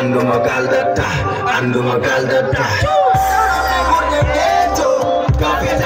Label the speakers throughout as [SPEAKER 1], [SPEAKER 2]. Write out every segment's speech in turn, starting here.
[SPEAKER 1] Anduma Galdata, Anduma
[SPEAKER 2] Galdata.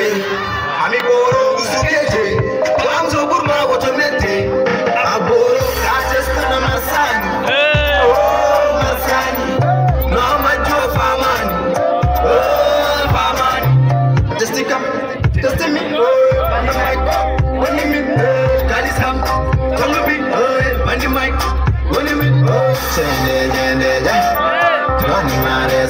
[SPEAKER 2] woto kepe. Ami boro usukeje.
[SPEAKER 1] Kwanzo burma wato mente.
[SPEAKER 2] Aboro katestu na masani. Oh masani.
[SPEAKER 1] No majo famani. Oh famani.
[SPEAKER 2] Testika. Testi me. Oh. Bani mic. Bani me. Oh.
[SPEAKER 1] Kalisam. Kalubi. Oh, bandi mic. Woni mi.
[SPEAKER 2] Oh, oh, oh. Chende chende je. Bani mare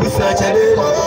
[SPEAKER 2] Missachale.